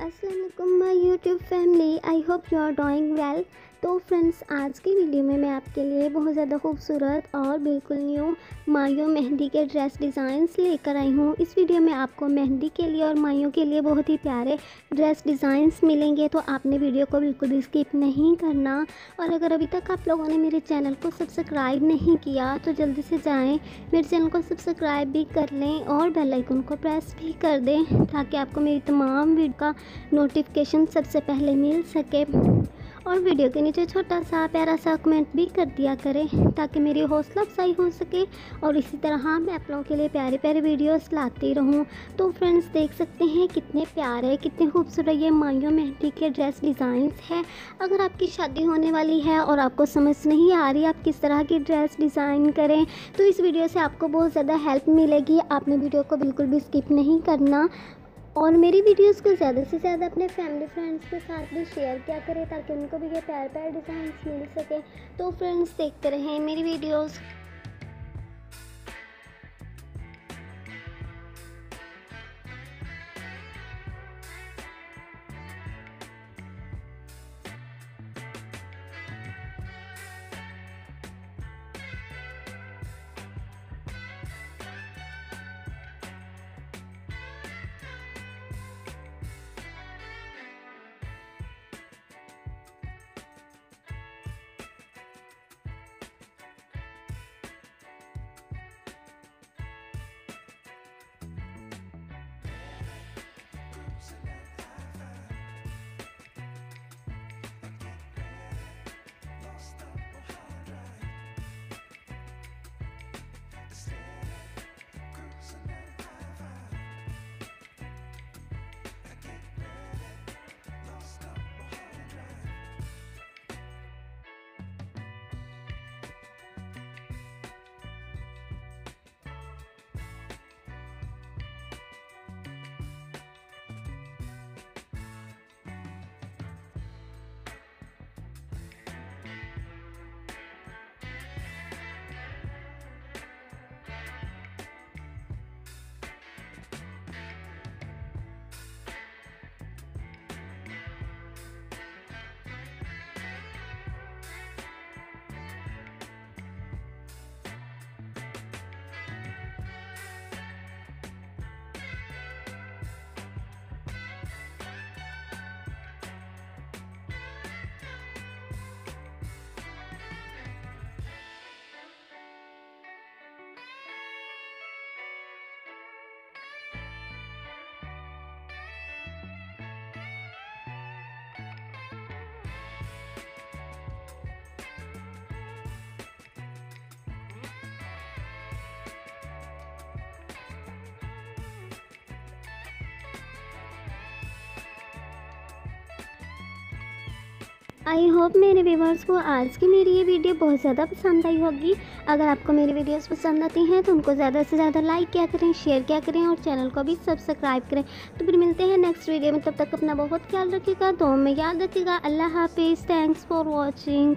Assalamualaikum my YouTube family. I hope you are doing well. तो friends, आज की video में मैं आपके लिए बहुत ज़्यादा खूबसूरत और बिल्कुल न्यू माइयों मेहंदी के ड्रेस डिज़ाइंस लेकर आई हूँ। इस वीडियो में आपको मेहंदी के लिए और माइयों के लिए बहुत ही प्यारे ड्रेस डिज़ाइंस मिलेंगे तो आपने वीडियो को बिल्कुल भी स्किप नहीं करना। और अगर अभी तक आप लोगों ने मेरे चैनल को सब्सक्राइब नहीं किया तो जल्दी से जाएँ, मेरे चैनल को सब्सक्राइब भी कर लें और बेल आइकन को प्रेस भी कर दें, ताकि आपको मेरी तमाम वीडियो का नोटिफिकेशन सबसे पहले मिल सके। और वीडियो के नीचे छोटा सा प्यारा सा कमेंट भी कर दिया करें, ताकि मेरी हौसला अफजाई हो सके। और इसी तरह मैं आप लोगों के लिए प्यारे प्यारे वीडियोस लाती रहूँ। तो फ्रेंड्स देख सकते हैं कितने प्यारे कितने खूबसूरत ये माइयों मेहंदी के ड्रेस डिज़ाइंस हैं। अगर आपकी शादी होने वाली है और आपको समझ नहीं आ रही आप किस तरह की ड्रेस डिज़ाइन करें तो इस वीडियो से आपको बहुत ज़्यादा हेल्प मिलेगी। आपने वीडियो को बिल्कुल भी स्किप नहीं करना। और मेरी वीडियोस को ज़्यादा से ज़्यादा अपने फैमिली फ्रेंड्स के साथ भी शेयर किया करें ताकि उनको भी ये प्यार प्यार डिज़ाइंस मिल सके। तो फ्रेंड्स देखते रहें मेरी वीडियोस आई होप मेरे व्यूवर्स को आज की मेरी ये वीडियो बहुत ज़्यादा पसंद आई होगी। अगर आपको मेरी वीडियोस पसंद आती हैं तो उनको ज़्यादा से ज़्यादा लाइक क्या करें शेयर क्या करें और चैनल को भी सब्सक्राइब करें। तो फिर मिलते हैं नेक्स्ट वीडियो में, तब तक अपना बहुत ख्याल रखिएगा तो में याद रखिएगा। अल्लाह हाफिज़ थैंक्स फॉर वॉचिंग